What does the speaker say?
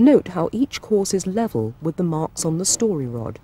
Note how each course is level with the marks on the story rod.